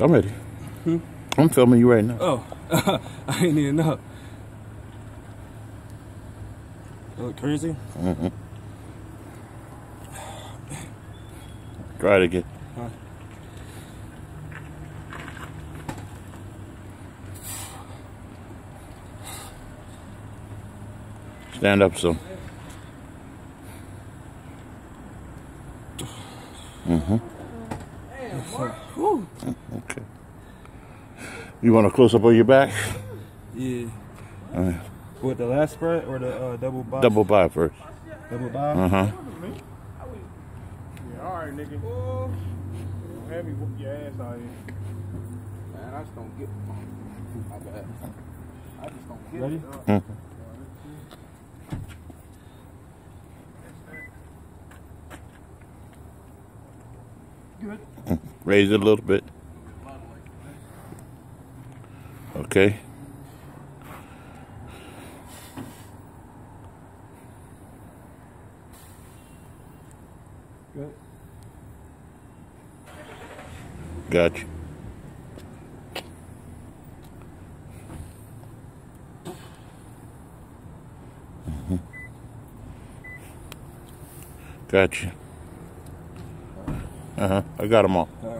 I'm ready. Hmm? I'm filming you right now. Oh, I didn't even know. Look crazy. Mm-hmm. Try it again. Huh? Stand up some. Mm-hmm. Okay. You want a close up on your back? Yeah. All right. With the lat spread or the uh, double box? Double by first. Double box. Uh huh. Yeah, all right, nigga. Don't have me whoop your ass out here. Man, I just don't get my bad. I just don't get Ready? it. Mhm. Good. Raise it a little bit. Okay. Good. Gotcha. you. Mm-hmm. Uh huh. I got them all. All right.